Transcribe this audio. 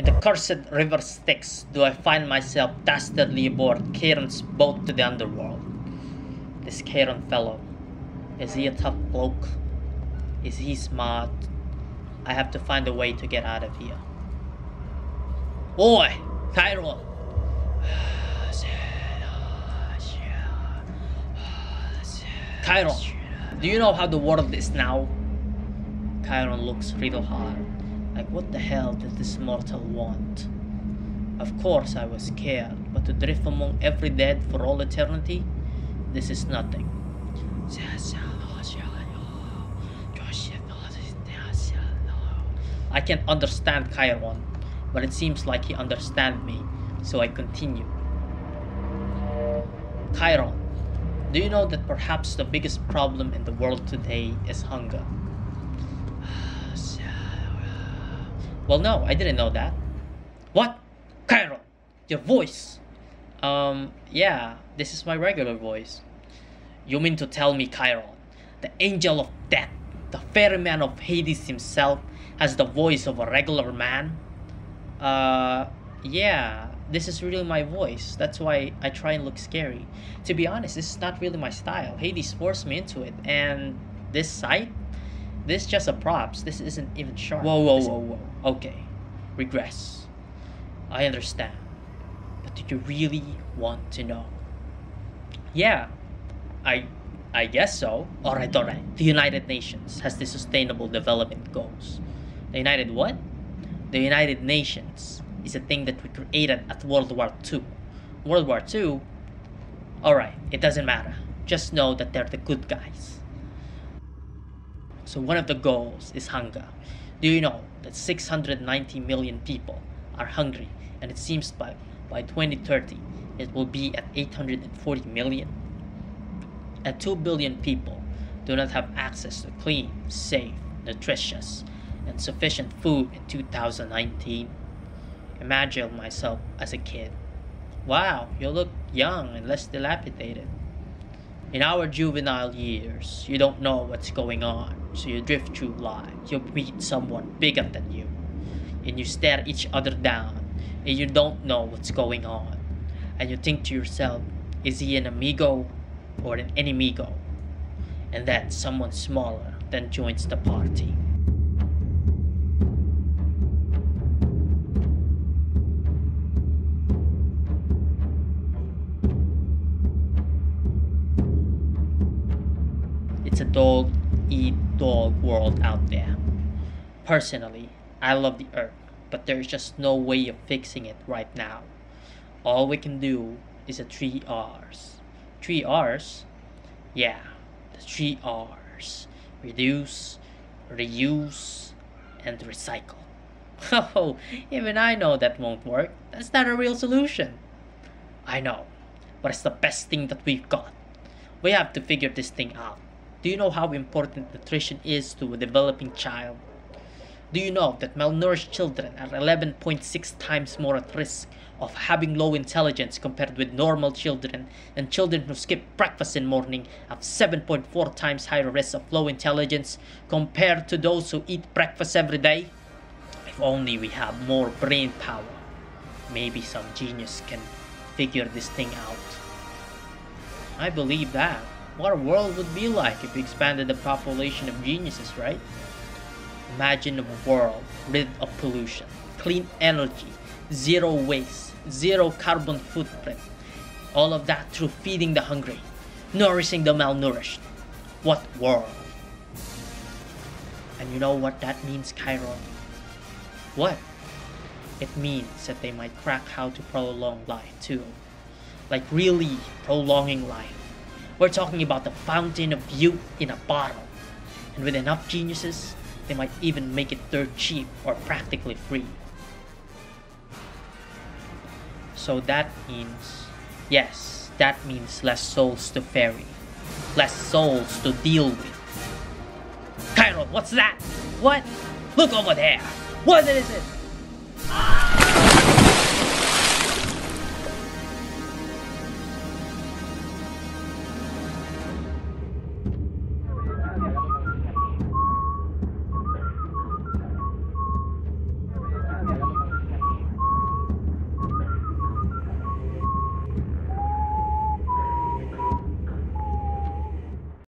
In the cursed river Styx do I find myself dastardly aboard Charon's boat to the underworld. This Charon fellow, is he a tough bloke? Is he smart? I have to find a way to get out of here. Oi, Charon! Charon, do you know how the world is now? Charon looks real hard. Like, what the hell did this mortal want? Of course I was scared, but to drift among every dead for all eternity? This is nothing. I can't understand Charon, but it seems like he understands me, so I continue. Charon, do you know that perhaps the biggest problem in the world today is hunger? Well, no, I didn't know that. What? Charon, your voice. Um, yeah, this is my regular voice. You mean to tell me, Charon, the angel of death, the ferryman of Hades himself, has the voice of a regular man? Uh, yeah, this is really my voice. That's why I try and look scary. To be honest, this is not really my style. Hades forced me into it, and this sight this just a props. This isn't even sharp. Whoa, whoa, whoa, whoa. Okay. Regress. I understand. But do you really want to know? Yeah. I I guess so. Alright, alright. The United Nations has the sustainable development goals. The United what? The United Nations is a thing that we created at World War II. World War II? Alright, it doesn't matter. Just know that they're the good guys. So one of the goals is hunger. Do you know that 690 million people are hungry and it seems by, by 2030 it will be at 840 million? And 2 billion people do not have access to clean, safe, nutritious, and sufficient food in 2019. Imagine myself as a kid. Wow, you look young and less dilapidated. In our juvenile years, you don't know what's going on, so you drift through life. You meet someone bigger than you, and you stare each other down, and you don't know what's going on. And you think to yourself, is he an amigo or an enemigo? And then someone smaller then joins the party. It's a dog eat dog world out there. Personally, I love the earth, but there's just no way of fixing it right now. All we can do is the three R's. Three R's? Yeah, the three R's. Reduce, reuse, and recycle. Oh, even I know that won't work. That's not a real solution. I know, but it's the best thing that we've got. We have to figure this thing out. Do you know how important nutrition is to a developing child? Do you know that malnourished children are 11.6 times more at risk of having low intelligence compared with normal children, and children who skip breakfast in morning have 7.4 times higher risk of low intelligence compared to those who eat breakfast every day? If only we have more brain power, maybe some genius can figure this thing out. I believe that what a world would be like if we expanded the population of geniuses, right? Imagine a world rid of pollution, clean energy, zero waste, zero carbon footprint. All of that through feeding the hungry, nourishing the malnourished. What world? And you know what that means, Charon? What? It means that they might crack how to prolong life too. Like really prolonging life we're talking about the fountain of youth in a bottle. And with enough geniuses, they might even make it dirt cheap or practically free. So that means, yes, that means less souls to ferry, less souls to deal with. Charon, what's that? What? Look over there! What is it?